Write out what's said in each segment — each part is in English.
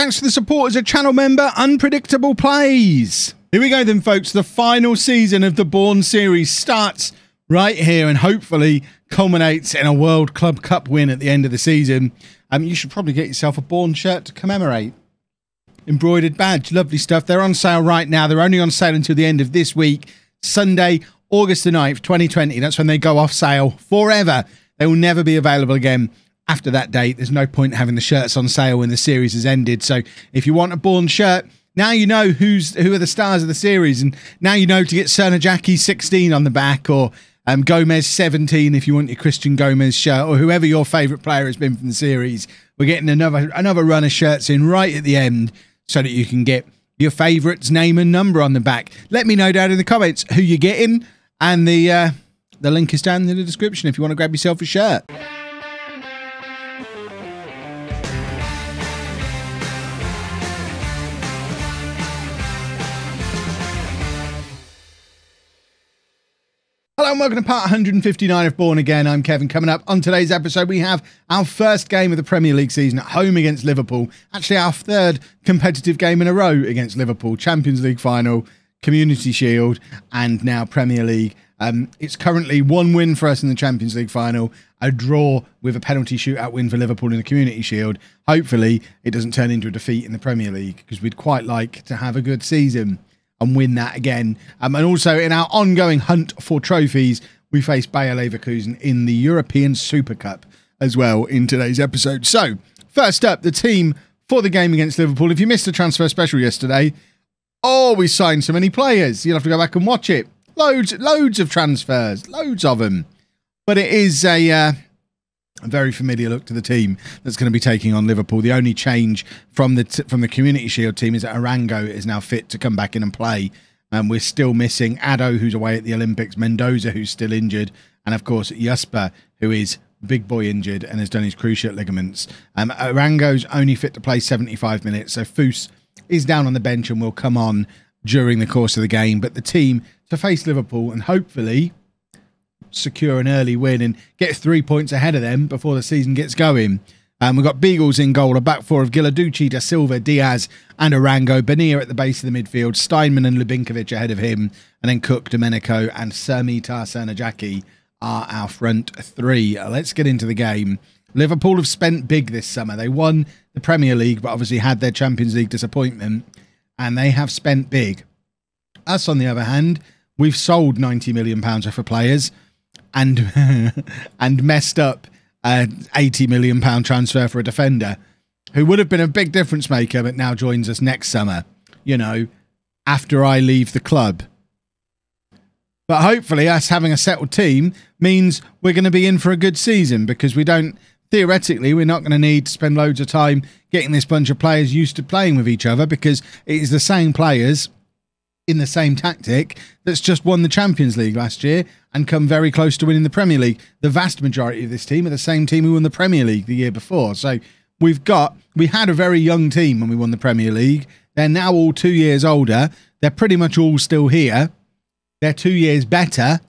Thanks for the support as a channel member, Unpredictable Plays. Here we go then, folks. The final season of the Bourne series starts right here and hopefully culminates in a World Club Cup win at the end of the season. Um, you should probably get yourself a Bourne shirt to commemorate. Embroidered badge, lovely stuff. They're on sale right now. They're only on sale until the end of this week, Sunday, August the 9th, 2020. That's when they go off sale forever. They will never be available again after that date. There's no point having the shirts on sale when the series has ended. So if you want a Bourne shirt, now you know who's who are the stars of the series, and now you know to get Cerner Jackie 16 on the back or um, Gomez 17 if you want your Christian Gomez shirt or whoever your favourite player has been from the series. We're getting another another run of shirts in right at the end so that you can get your favourites name and number on the back. Let me know down in the comments who you're getting, and the uh, the link is down in the description if you want to grab yourself a shirt. And welcome to part 159 of Bourne Again. I'm Kevin. Coming up on today's episode, we have our first game of the Premier League season at home against Liverpool. Actually, our third competitive game in a row against Liverpool. Champions League final, Community Shield, and now Premier League. Um, it's currently one win for us in the Champions League final, a draw with a penalty shootout win for Liverpool in the Community Shield. Hopefully, it doesn't turn into a defeat in the Premier League because we'd quite like to have a good season and win that again. Um, and also in our ongoing hunt for trophies, we face Bayer Leverkusen in the European Super Cup as well in today's episode. So, first up, the team for the game against Liverpool. If you missed the transfer special yesterday, oh, we signed so many players. You'll have to go back and watch it. Loads, loads of transfers, loads of them. But it is a uh, a very familiar look to the team that's going to be taking on Liverpool. The only change from the t- from the Community Shield team is that Arango is now fit to come back in and play. And we're still missing Addo, who's away at the Olympics, Mendoza, who's still injured, and of course Jasper, who is big boy injured and has done his cruciate ligaments. Um, Arango's only fit to play 75 minutes, so Foose is down on the bench and will come on during the course of the game. But the team to face Liverpool and hopefully secure an early win and get three points ahead of them before the season gets going. Um, we've got Beagles in goal, a back four of Giladucci, Da Silva, Diaz, and Arango. Benia at the base of the midfield, Steinman and Lubinkovic ahead of him, and then Cook, Domenico, and Sermi Jackie are our front three. Let's get into the game. Liverpool have spent big this summer. They won the Premier League, but obviously had their Champions League disappointment, and they have spent big. Us, on the other hand, we've sold £90 million worth of players and and messed up a 80 million pound transfer for a defender who would have been a big difference maker but now joins us next summer you know after I leave the club. But hopefully us having a settled team means we're going to be in for a good season because we don't theoretically we're not going to need to spend loads of time getting this bunch of players used to playing with each other because it is the same players in the same tactic that's just won the Champions League last year and come very close to winning the Premier League. The vast majority of this team are the same team who won the Premier League the year before. So we've got, we had a very young team when we won the Premier League. They're now all two years older. They're pretty much all still here. They're two years better.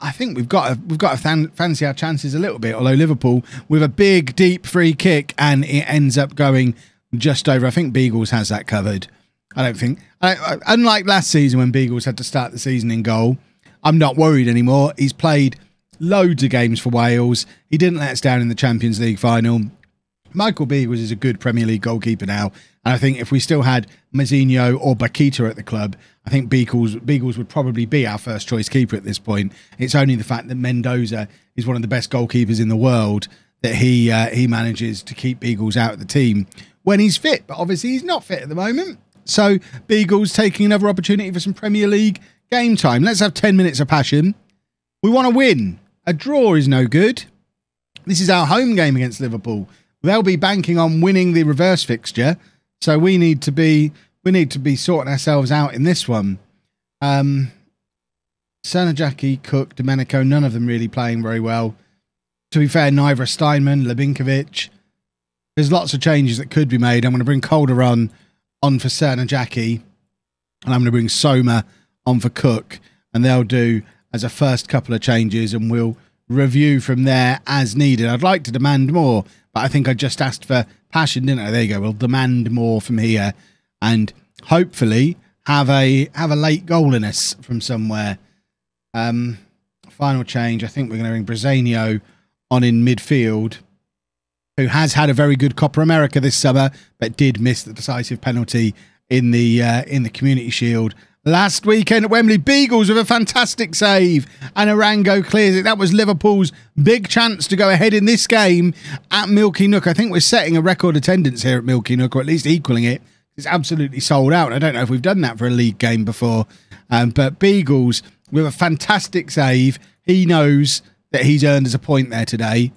I think we've got to, we've got to fancy our chances a little bit. Although Liverpool with a big deep free kick and it ends up going just over. I think Beagles has that covered. I don't think. I, unlike last season when Beagles had to start the season in goal, I'm not worried anymore. He's played loads of games for Wales. He didn't let us down in the Champions League final. Michael Beagles is a good Premier League goalkeeper now. And I think if we still had Mazinho or Bakita at the club, I think Beagles, Beagles would probably be our first choice keeper at this point. It's only the fact that Mendoza is one of the best goalkeepers in the world that he uh, he manages to keep Beagles out of the team when he's fit. But obviously he's not fit at the moment. So Beagles taking another opportunity for some Premier League game time. Let's have 10 minutes of passion. We want to win. A draw is no good. This is our home game against Liverpool. They'll be banking on winning the reverse fixture. So we need to be we need to be sorting ourselves out in this one. Um Jackie, Cook, Domenico, none of them really playing very well. To be fair, neither Steinman, Labinkovic. There's lots of changes that could be made. I'm going to bring Calder on on for and Jackie, and I'm going to bring Soma on for Cook, and they'll do as a first couple of changes, and we'll review from there as needed. I'd like to demand more, But I think I just asked for passion, didn't I? There you go. We'll demand more from here, and hopefully have a have a late goal in us from somewhere. Um, final change. I think we're going to bring Briseño on in midfield, who has had a very good Copa America this summer, but did miss the decisive penalty in the uh, in the Community Shield last weekend at Wembley. Beagles with a fantastic save, and Arango clears it. That was Liverpool's big chance to go ahead in this game at Milky Nook. I think we're setting a record attendance here at Milky Nook, or at least equaling it. It's absolutely sold out. I don't know if we've done that for a league game before, um, but Beagles with a fantastic save. He knows that he's earned us a point there today,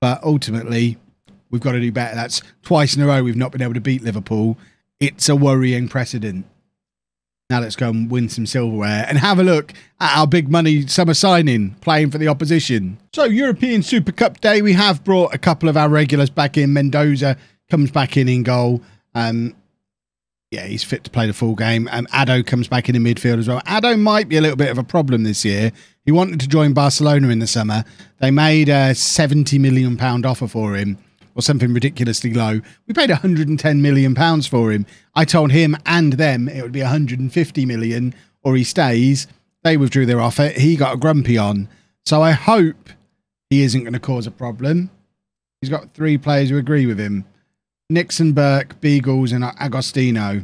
but ultimately we've got to do better. That's twice in a row we've not been able to beat Liverpool. It's a worrying precedent. Now let's go and win some silverware and have a look at our big money summer signing playing for the opposition. So European Super Cup day, we have brought a couple of our regulars back in. Mendoza comes back in in goal. Um, yeah, he's fit to play the full game. Um, Addo comes back in the midfield as well. Addo might be a little bit of a problem this year. He wanted to join Barcelona in the summer. They made a 70 million pound offer for him or something ridiculously low. We paid 110 million pounds for him. I told him and them it would be 150 million or he stays. They withdrew their offer. He got a grumpy on. So I hope he isn't going to cause a problem. He's got three players who agree with him. Nixon, Burke, Beagles, and Agostino.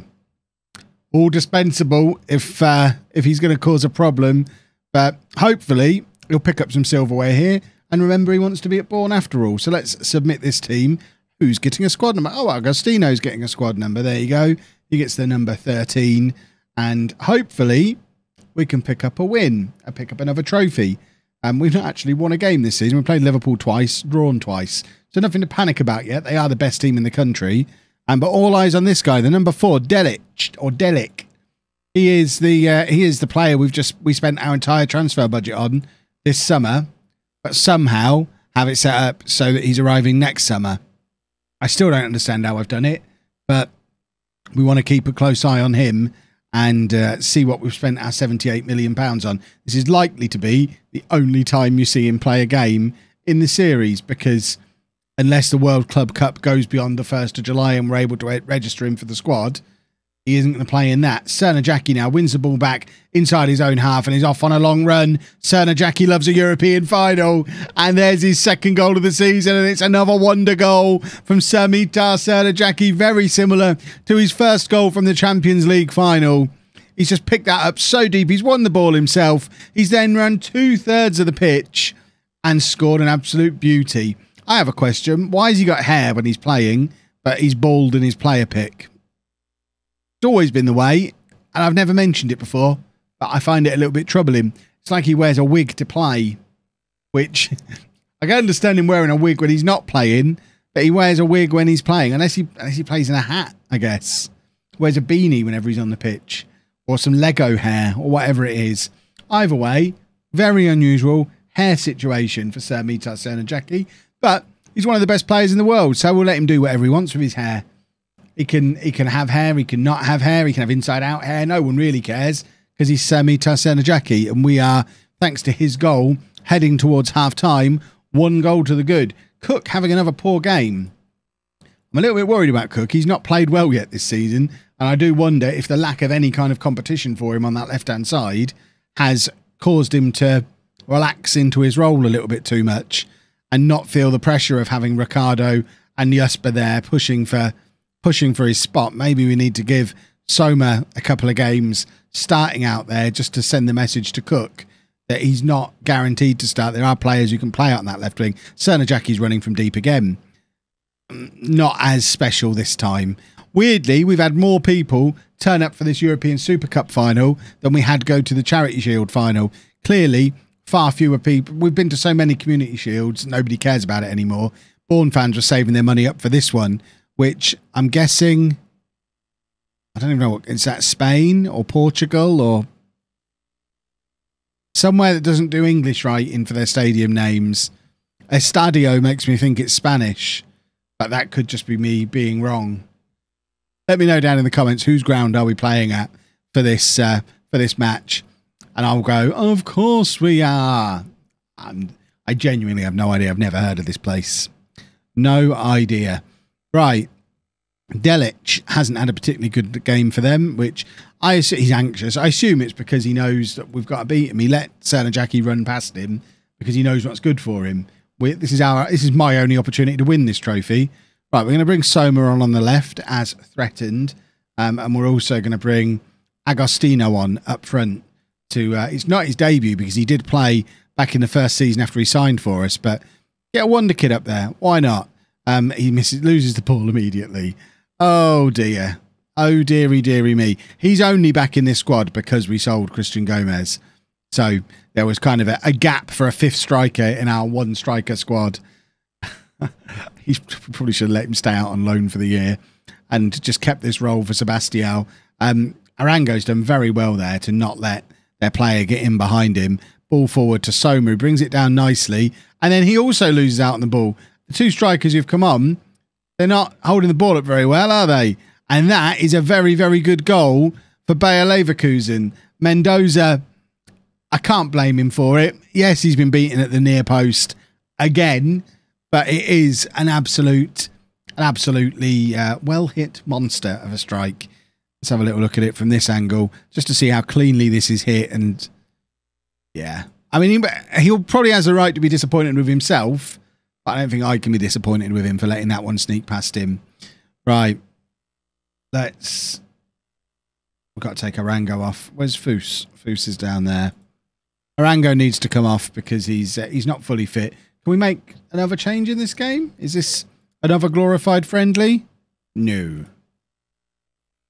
All dispensable if uh, if he's going to cause a problem. But hopefully he'll pick up some silverware here. And remember, he wants to be at Bourne after all. So let's submit this team. Who's getting a squad number? Oh, Agostino's getting a squad number. There you go. He gets the number 13. And hopefully we can pick up a win and pick up another trophy. And um, we've not actually won a game this season. We've played Liverpool twice, drawn twice. So nothing to panic about yet. They are the best team in the country. And but all eyes on this guy, the number four, Delic or Delic. He is the uh, he is the player we've just we spent our entire transfer budget on this summer but somehow have it set up so that he's arriving next summer. I still don't understand how I've done it, but we want to keep a close eye on him and uh, see what we've spent our 78 million pounds on. This is likely to be the only time you see him play a game in the series because unless the World Club Cup goes beyond the 1st of July and we're able to register him for the squad, he isn't going to play in that. Cerner Jackie now wins the ball back inside his own half and he's off on a long run. Cerner Jackie loves a European final. And there's his second goal of the season. And it's another wonder goal from Samita Cerner Jackie, very similar to his first goal from the Champions League final. He's just picked that up so deep. He's won the ball himself. He's then run two thirds of the pitch and scored an absolute beauty. I have a question. Why has he got hair when he's playing, but he's bald in his player pick? It's always been the way, and I've never mentioned it before, but I find it a little bit troubling. It's like he wears a wig to play, which I can understand him wearing a wig when he's not playing, but he wears a wig when he's playing, unless he unless he plays in a hat, I guess. Wears a beanie whenever he's on the pitch, or some Lego hair, or whatever it is. Either way, very unusual hair situation for Sir Mita Cerner Jackie, but he's one of the best players in the world, so we'll let him do whatever he wants with his hair. He can he can have hair, he can not have hair, he can have inside out hair. No one really cares because he's Sami Jackie, and we are, thanks to his goal, heading towards half time, one goal to the good. Cook having another poor game. I'm a little bit worried about Cook. He's not played well yet this season, and I do wonder if the lack of any kind of competition for him on that left hand side has caused him to relax into his role a little bit too much and not feel the pressure of having Ricardo and Jasper there pushing for pushing for his spot. Maybe we need to give Soma a couple of games starting out there just to send the message to Cook that he's not guaranteed to start. There are players who can play out on that left wing. Cerner Jackie's running from deep again. Not as special this time. Weirdly, we've had more people turn up for this European Super Cup final than we had go to the Charity Shield final. Clearly, far fewer people. We've been to so many Community Shields, nobody cares about it anymore. Bourne fans were saving their money up for this one which I'm guessing I don't even know what is that Spain or Portugal or somewhere that doesn't do English writing for their stadium names. Estadio makes me think it's Spanish, but that could just be me being wrong. Let me know down in the comments whose ground are we playing at for this uh, for this match, and I'll go. Of course we are. I genuinely have no idea. I've never heard of this place. No idea. Right. Delic hasn't had a particularly good game for them, which I assume he's anxious. I assume it's because he knows that we've got to beat him. He let Sarah and Jackie run past him because he knows what's good for him. We, this is our this is my only opportunity to win this trophy. Right, we're going to bring Soma on on the left as threatened, um, and we're also going to bring Agostino on up front. To uh, it's not his debut because he did play back in the first season after he signed for us, but get a wonder kid up there. Why not? Um, he misses loses the ball immediately. Oh dear. Oh dearie dearie me. He's only back in this squad because we sold Christian Gomez. So there was kind of a, a gap for a fifth striker in our one striker squad. he probably should have let him stay out on loan for the year and just kept this role for Sebastião. Um, Arango's done very well there to not let their player get in behind him. Ball forward to Soma, brings it down nicely, and then he also loses out on the ball. The two strikers who've come on, they're not holding the ball up very well, are they? And that is a very, very good goal for Bayer Leverkusen. Mendoza, I can't blame him for it. Yes, he's been beaten at the near post again, but it is an absolute, an absolutely uh, well hit monster of a strike. Let's have a little look at it from this angle just to see how cleanly this is hit. And yeah, I mean, he, he'll probably has a right to be disappointed with himself, I don't think I can be disappointed with him for letting that one sneak past him. Right. Let's. We've got to take Arango off. Where's Foos? Foos is down there. Arango needs to come off because he's uh, he's not fully fit. Can we make another change in this game? Is this another glorified friendly? No.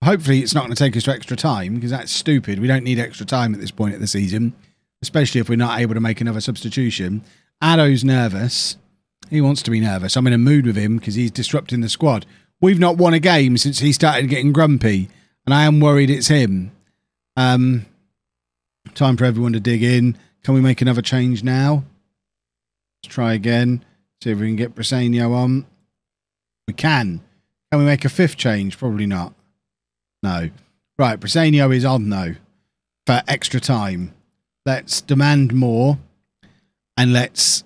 Hopefully, it's not going to take us to extra time because that's stupid. We don't need extra time at this point of the season, especially if we're not able to make another substitution. Addo's nervous. He wants to be nervous. I'm in a mood with him because he's disrupting the squad. We've not won a game since he started getting grumpy, and I am worried it's him. Um, time for everyone to dig in. Can we make another change now? Let's try again. See if we can get Briseño on. We can. Can we make a fifth change? Probably not. No. Right, Briseño is on though for extra time. Let's demand more, and let's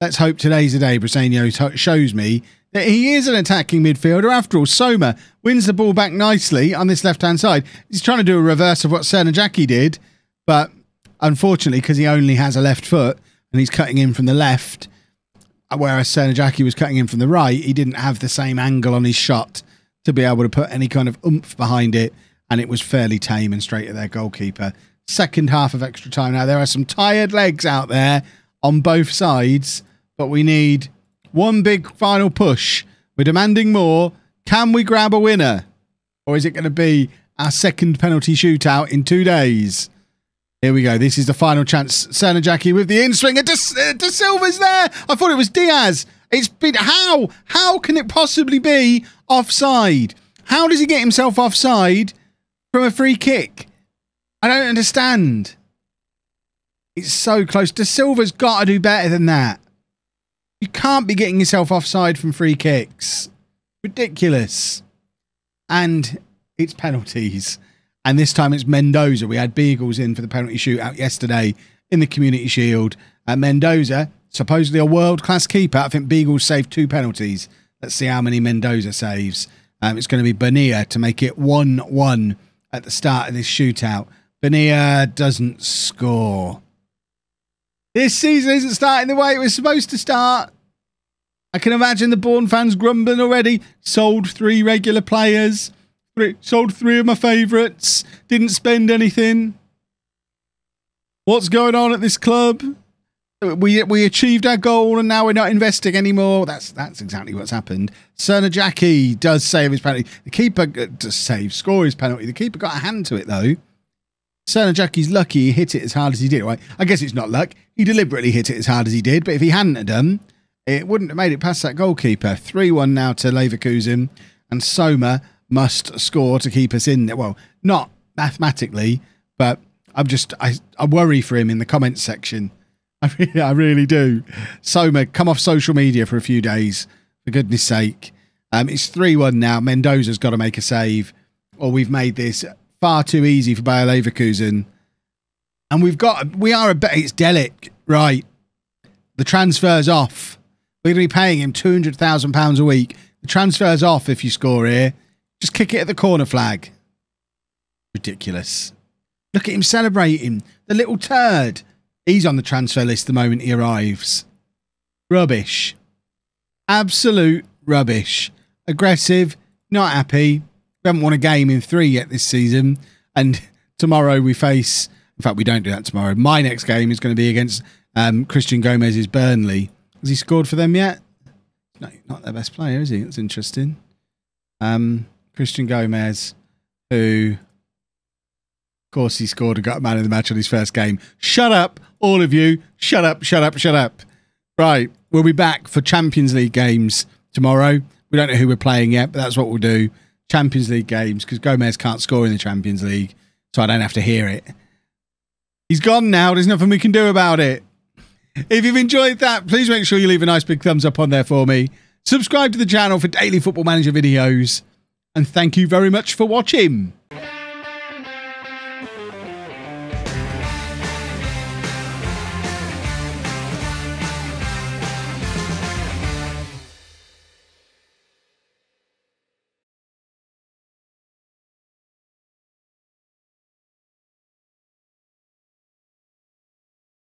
let's hope today's the day. Briseño shows me that he is an attacking midfielder. After all, Soma wins the ball back nicely on this left hand side. He's trying to do a reverse of what Jackie did, but unfortunately, because he only has a left foot and he's cutting in from the left, whereas Jackie was cutting in from the right, he didn't have the same angle on his shot to be able to put any kind of oomph behind it, and it was fairly tame and straight at their goalkeeper. Second half of extra time now. There are some tired legs out there on both sides, but we need one big final push. We're demanding more. Can we grab a winner? Or is it going to be our second penalty shootout in two days? Here we go. This is the final chance. Jackie with the in swing. De, uh, De Silva's there. I thought it was Diaz. It's been how? How can it possibly be offside? How does he get himself offside from a free kick? I don't understand. It's so close. De Silva's got to do better than that. You can't be getting yourself offside from free kicks. Ridiculous. And it's penalties. And this time it's Mendoza. We had Beagles in for the penalty shootout yesterday in the Community Shield. And Mendoza, supposedly a world class keeper. I think Beagles saved two penalties. Let's see how many Mendoza saves. Um, it's going to be Bonilla to make it 1 1 at the start of this shootout. Bonilla doesn't score. This season isn't starting the way it was supposed to start. I can imagine the Bourne fans grumbling already. Sold three regular players. Sold three of my favourites. Didn't spend anything. What's going on at this club? We we achieved our goal and now we're not investing anymore. That's that's exactly what's happened. Cerner Jackie does save his penalty. The keeper does save, score his penalty. The keeper got a hand to it though. Cerner Jackie's lucky he hit it as hard as he did. Right? I guess it's not luck. He deliberately hit it as hard as he did. But if he hadn't done, it wouldn't have made it past that goalkeeper. 3 1 now to Leverkusen. And Soma must score to keep us in there. Well, not mathematically, but I'm just, I, I worry for him in the comments section. I really, I really do. Soma, come off social media for a few days, for goodness sake. Um, it's 3 1 now. Mendoza's got to make a save, or we've made this far too easy for Bayer Leverkusen. And we've got, we are a bet, it's Delic, right? The transfer's off. We're going to be paying him £200,000 a week. The transfer's off if you score here. Just kick it at the corner flag. Ridiculous. Look at him celebrating. The little turd. He's on the transfer list the moment he arrives. Rubbish. Absolute rubbish. Aggressive. Not happy. We haven't won a game in three yet this season. And tomorrow we face. In fact, we don't do that tomorrow. My next game is going to be against um, Christian Gomez's Burnley. Has he scored for them yet? No, not their best player, is he? That's interesting. Um, Christian Gomez, who, of course, he scored and got a man of the match on his first game. Shut up, all of you. Shut up, shut up, shut up. Right, we'll be back for Champions League games tomorrow. We don't know who we're playing yet, but that's what we'll do. Champions League games because Gomez can't score in the Champions League, so I don't have to hear it. He's gone now. There's nothing we can do about it. If you've enjoyed that, please make sure you leave a nice big thumbs up on there for me. Subscribe to the channel for daily Football Manager videos. And thank you very much for watching.